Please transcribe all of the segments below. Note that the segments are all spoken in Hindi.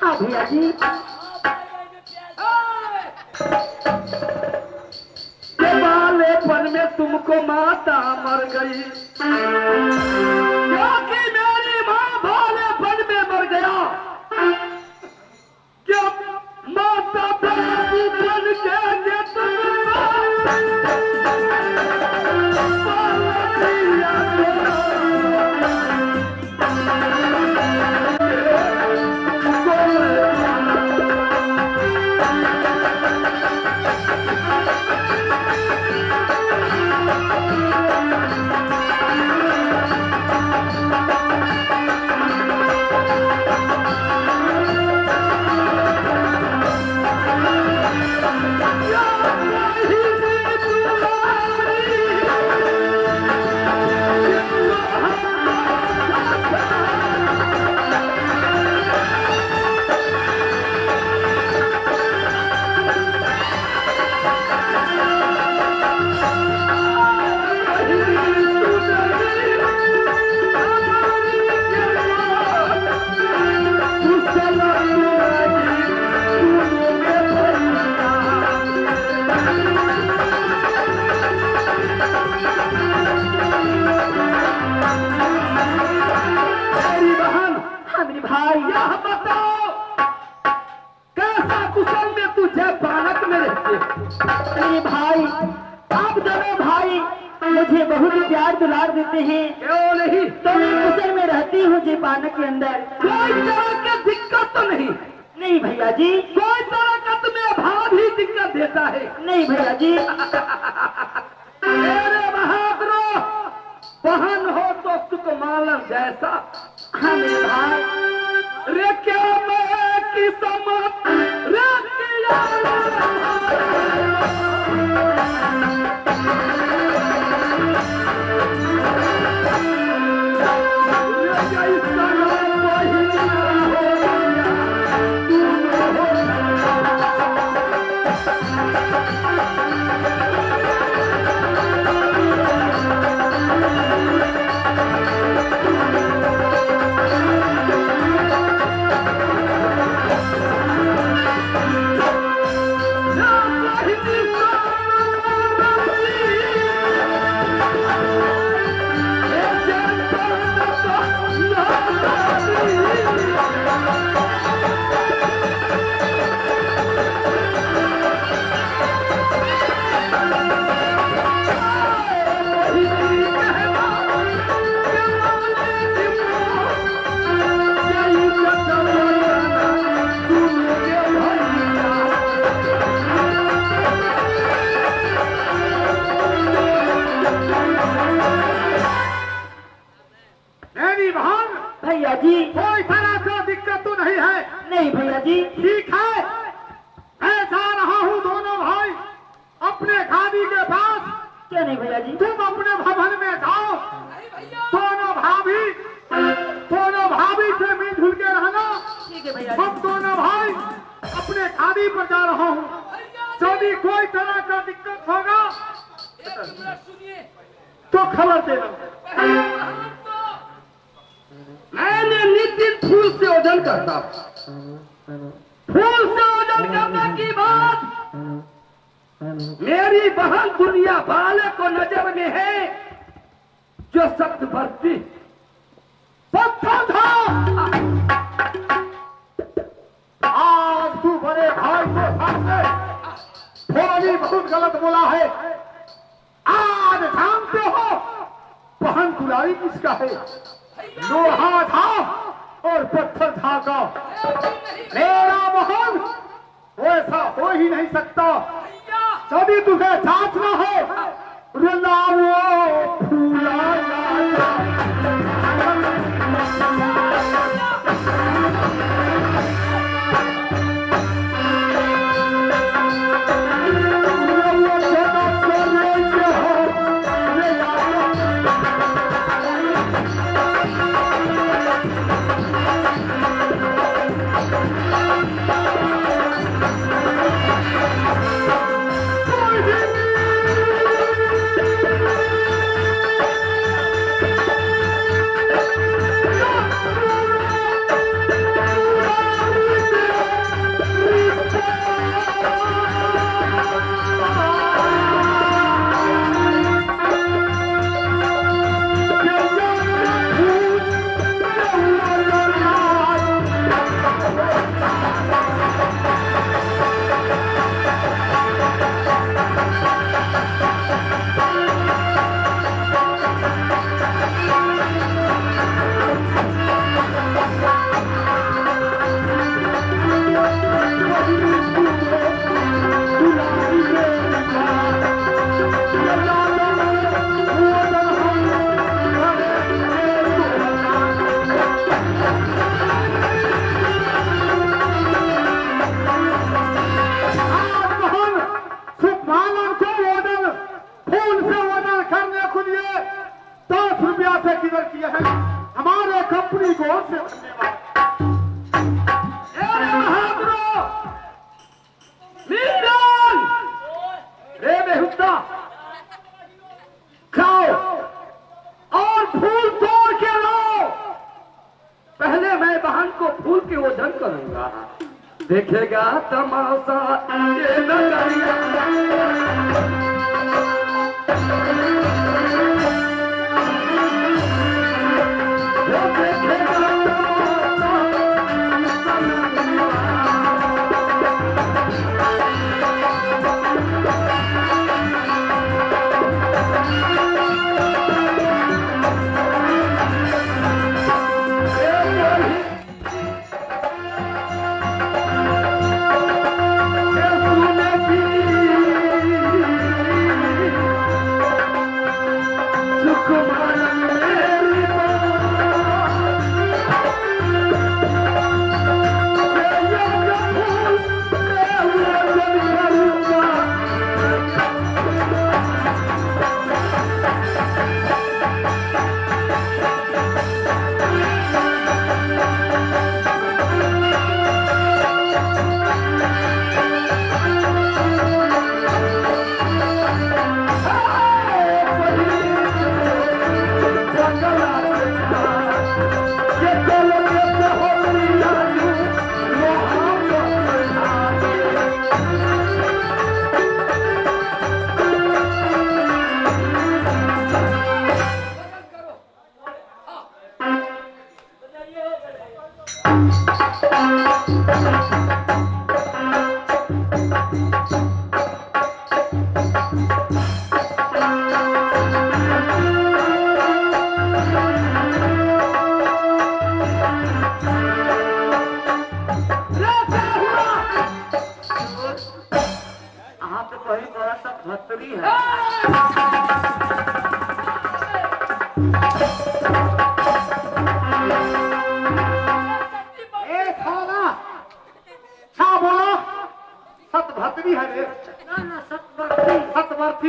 हाँ, भैया जी बालेपन में तुमको माता मर गई। कोई तरह का दिक्कत तो नहीं। नहीं भैया जी। कोई तरह का तुम्हें अभाव ही दिक्कत देता है। नहीं भैया जी। मेरे बहादुर बहन हो तो तुक मालन जैसा हम रे क्या मैं तो खबर देना मैंने नित्य फूल से ओजन करता। फूल से ओजन करने की बात, मेरी बहन दुनिया वाले को नज़र में है, जो सत्य भक्ति सत्य था। आज तू बड़े भाई को सामने थोड़ी बहुत गलत बोला है। आज जानते हो, पहन कुलाई किसका है? लोहा था और पत्थर का। मेरा बहन ऐसा हो ही नहीं सकता। यदि तुझे जांचना है। रुलाओ, फूला खाओ और फूल तोड़ लाओ। पहले मैं बहन को फूल के ओजन करूंगा देखेगा तमाशा मस्तरी है। ए खाला! छा बोलो। सतभत्री है रे। ना ना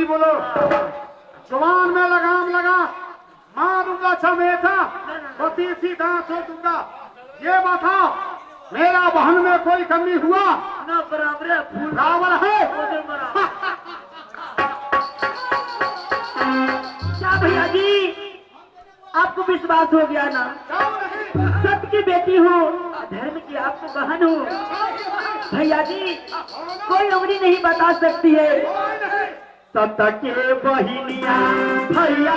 बोलो। ज़ुबान में लगाम लगा। मारूँगा समेटा पतीसी दांत हो दूँगा। ये बताओ मेरा बहन में कोई कमी हुआ? ना बराबर है रावण है। आपको विश्वास हो गया ना? सत्य की बेटी हूँ, धर्म की आपको बहन हूँ। भैया जी, कोई उम्री नहीं बता सकती है। सत के बहिनिया, भैया।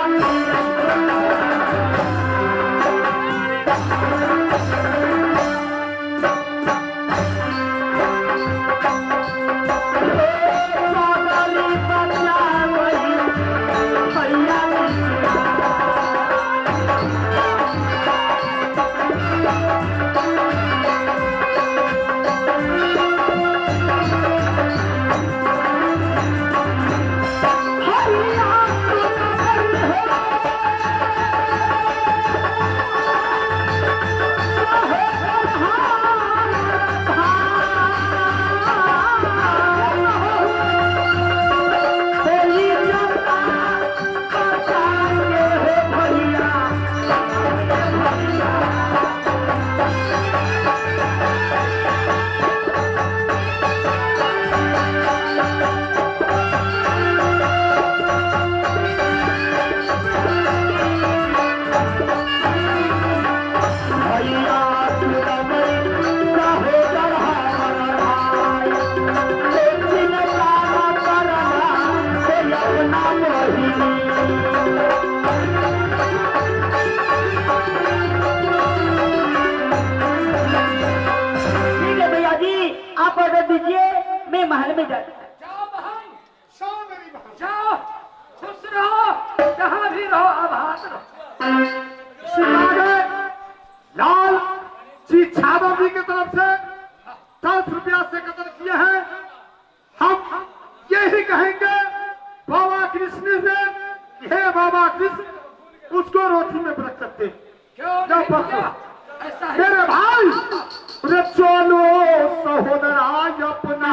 छादव जी की तरफ़ से दस रुपया से कदर किए हैं। हम यही कहेंगे बाबा कृष्ण से हे बाबा कृष्ण उसको रोटी में रख सकते मेरे भाई चलो सहोदरा अपना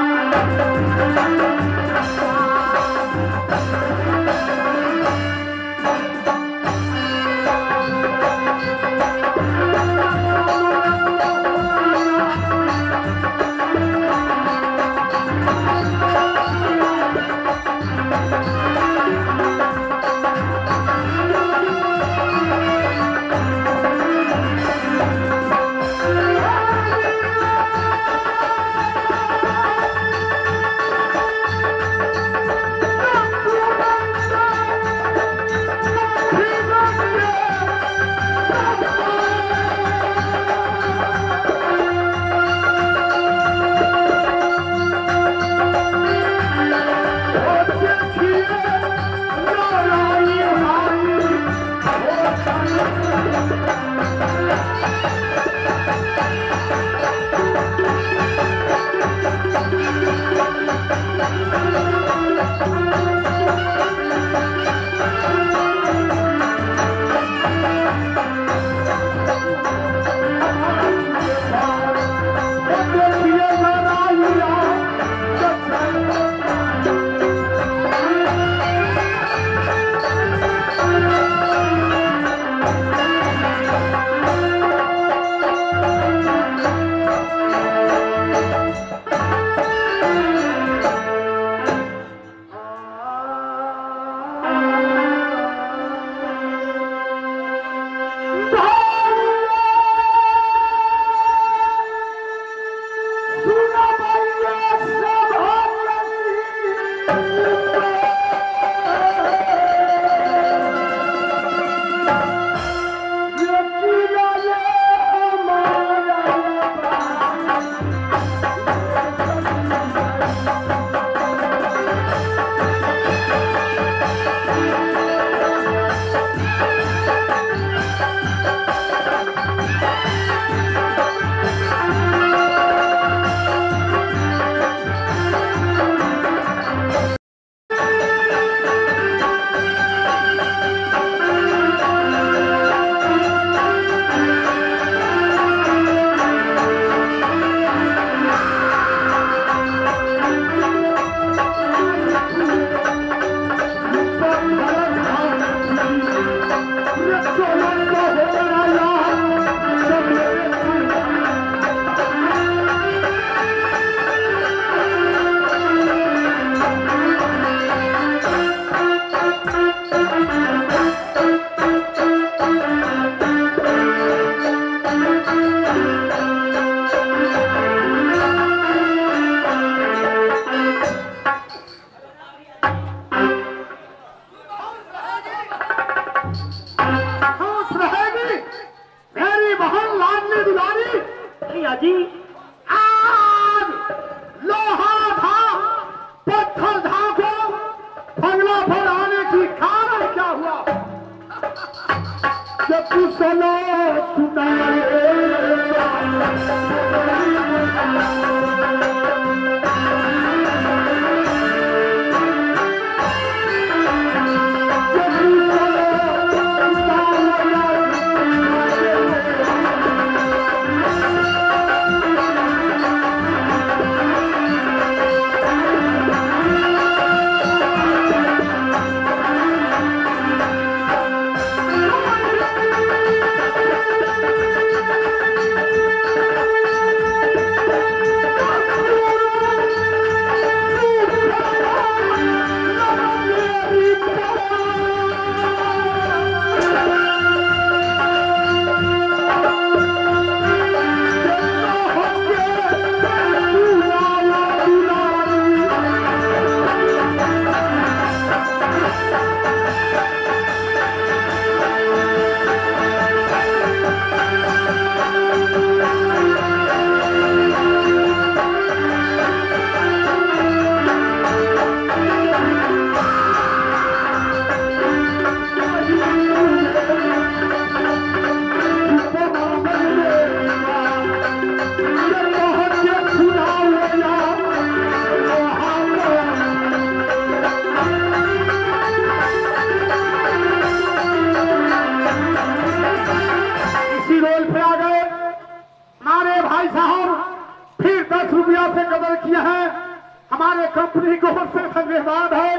धन्यवाद है।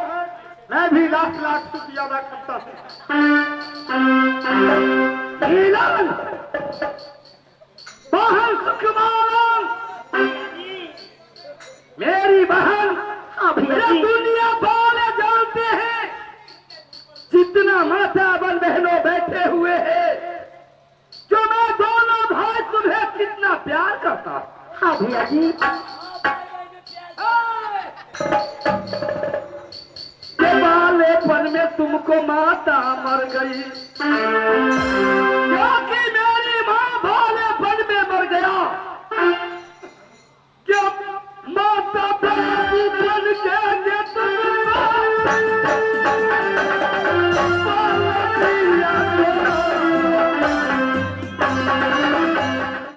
मैं भी लाख लाख रुपया अदा करता हूँ। बहन सुखमान मेरी बहन हाँ दुनिया वाले जानते हैं। जितना माता बन बहनों बैठे हुए हैं जो मैं दोनों भाई तुम्हें कितना प्यार करता हूँ। हाँ भैया जी। में तुमको माता मर गई।